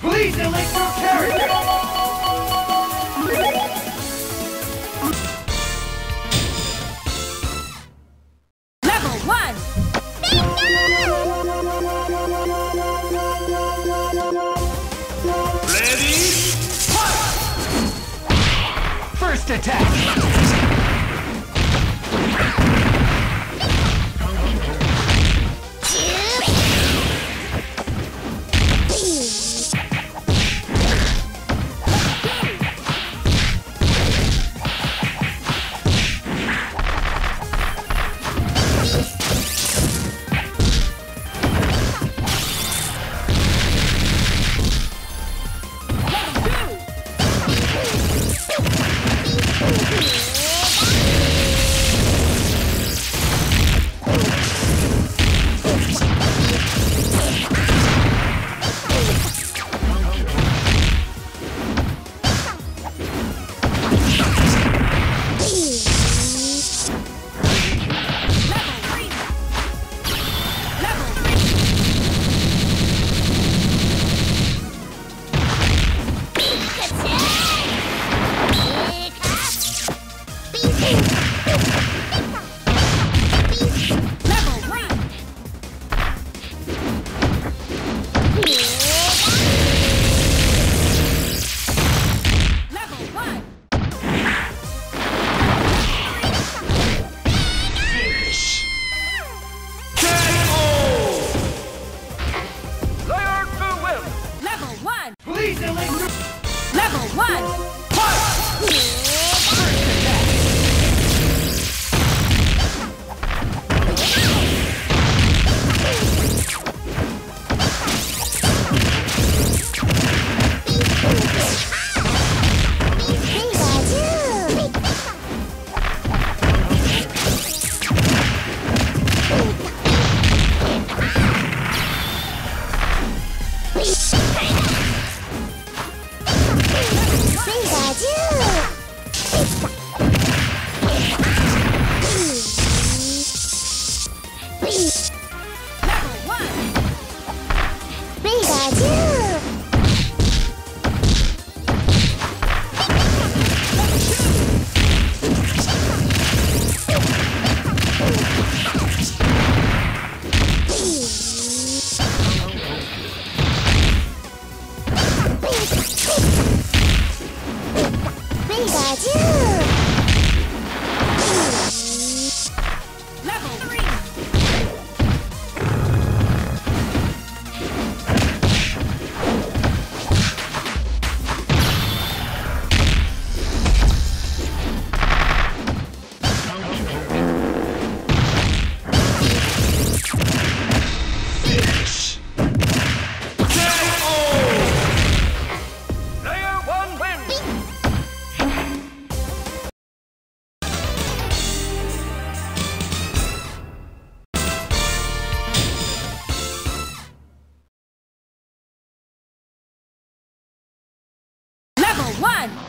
Please delete your character! Level one! Ready? First attack! Whee! Adieu. One.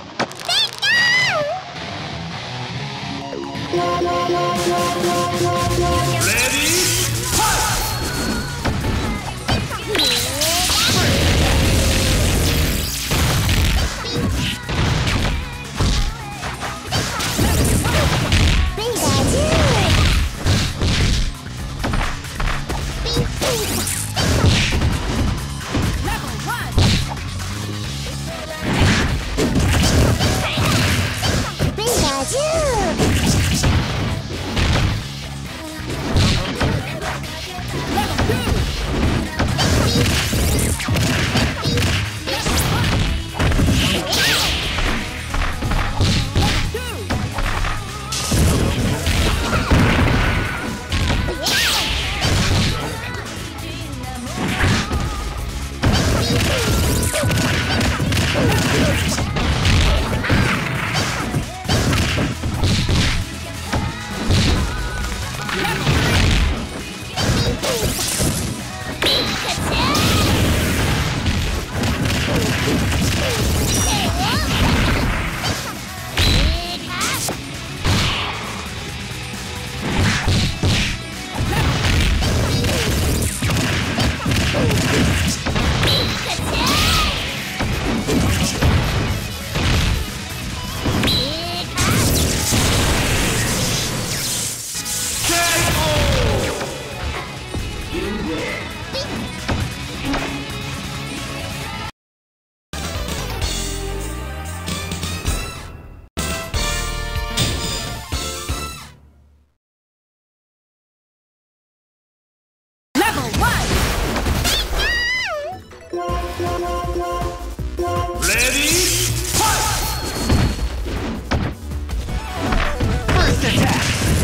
attack!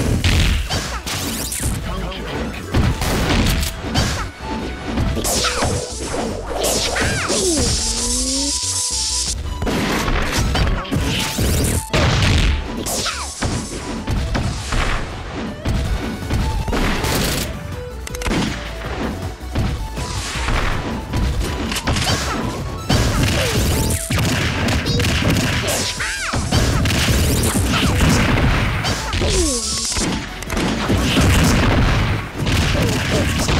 Level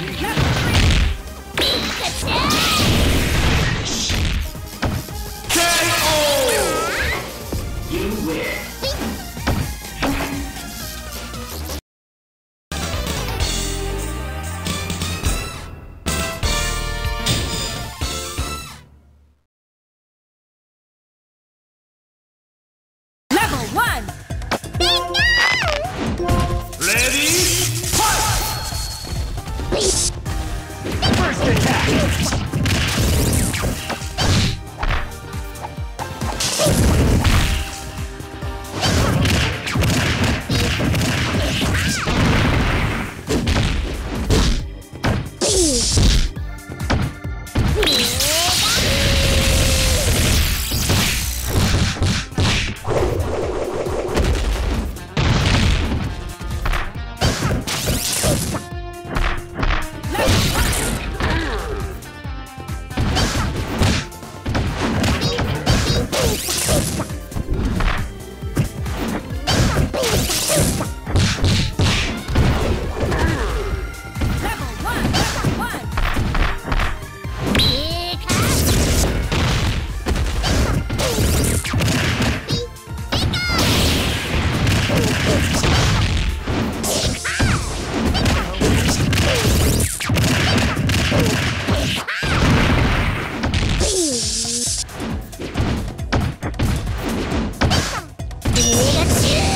Level 君が中